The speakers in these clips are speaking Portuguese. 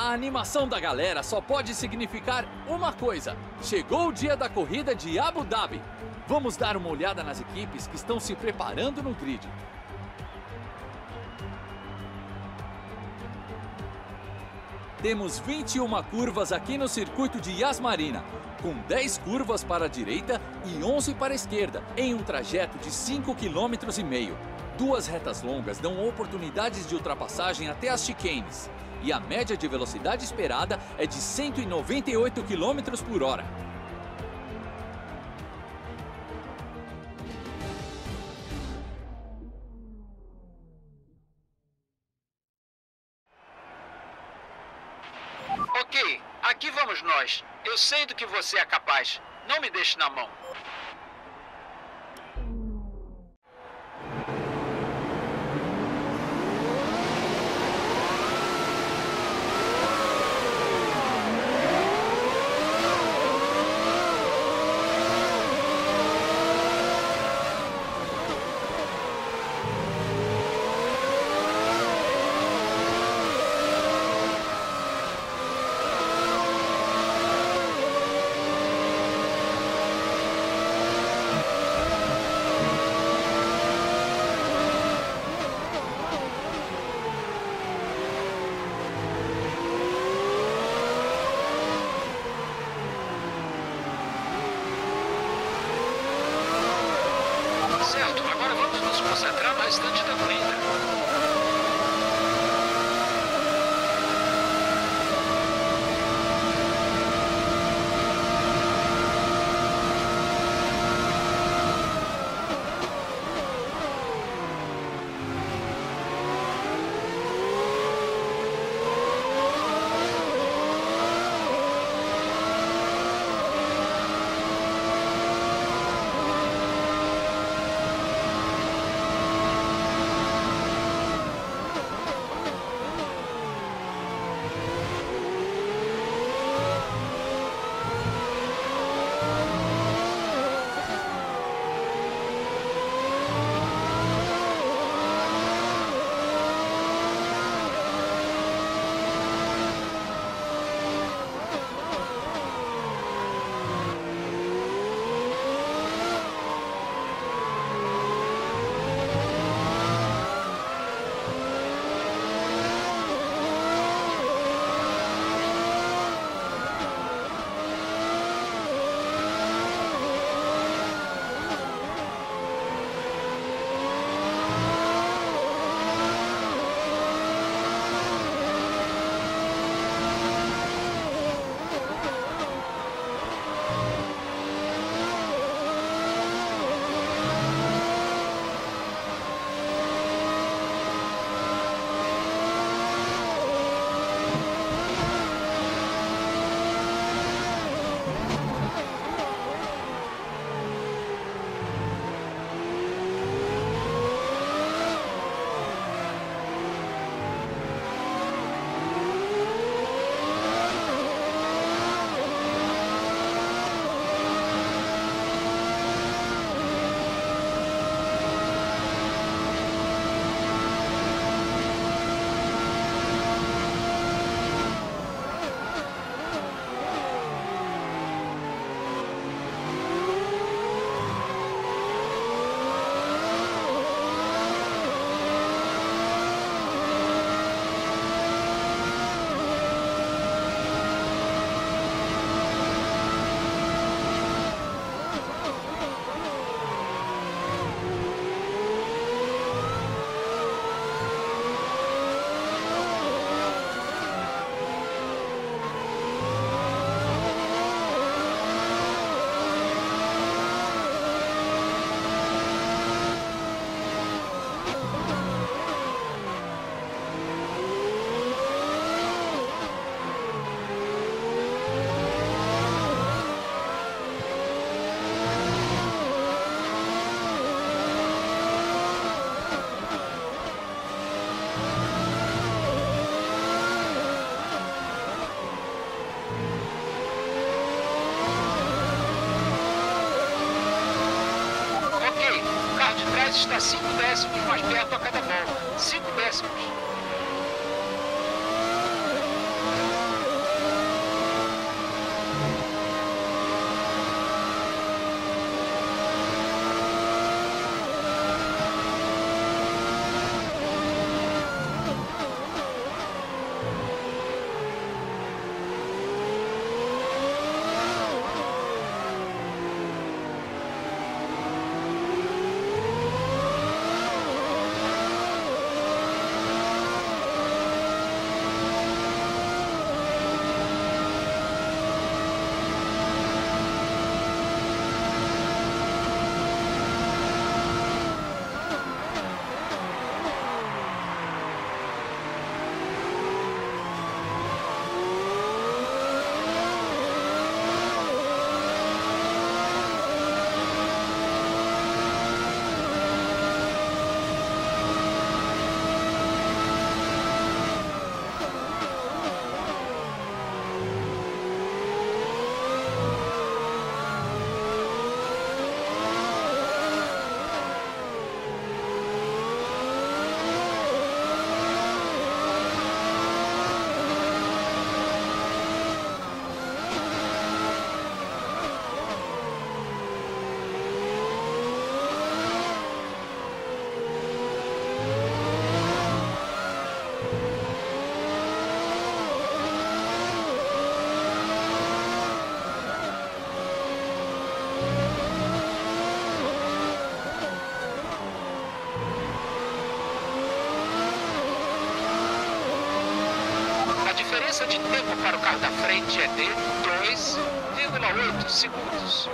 A animação da galera só pode significar uma coisa: chegou o dia da corrida de Abu Dhabi. Vamos dar uma olhada nas equipes que estão se preparando no grid. Temos 21 curvas aqui no circuito de Yasmarina, com 10 curvas para a direita e 11 para a esquerda, em um trajeto de 5,5 km. Duas retas longas dão oportunidades de ultrapassagem até as chicanes, e a média de velocidade esperada é de 198 km por hora. Ok, aqui vamos nós. Eu sei do que você é capaz. Não me deixe na mão. 5 décimos mais perto a cada volta. 5 décimos. Diferença de tempo para o carro da frente é de 2,8 segundos.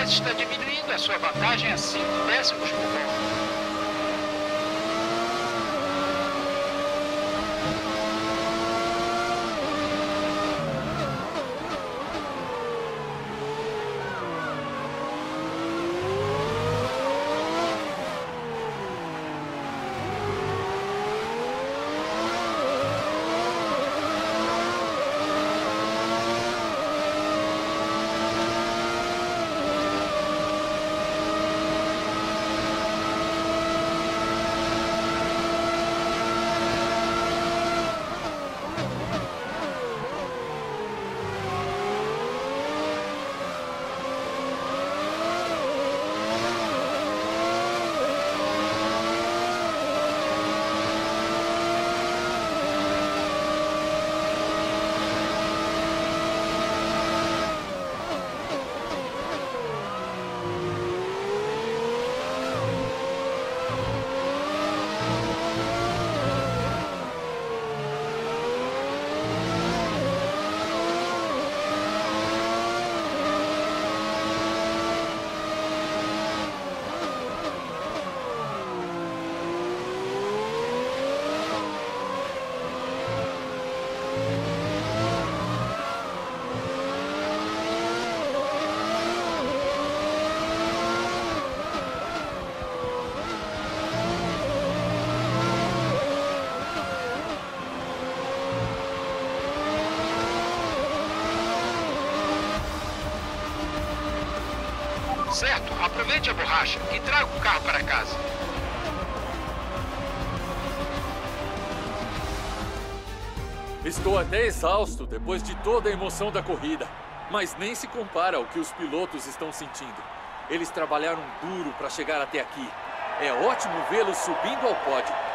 Trás está diminuindo a sua vantagem a 5 décimos por volta. Aproveite a borracha e traga o carro para casa. Estou até exausto depois de toda a emoção da corrida. Mas nem se compara ao que os pilotos estão sentindo. Eles trabalharam duro para chegar até aqui. É ótimo vê-los subindo ao pódio.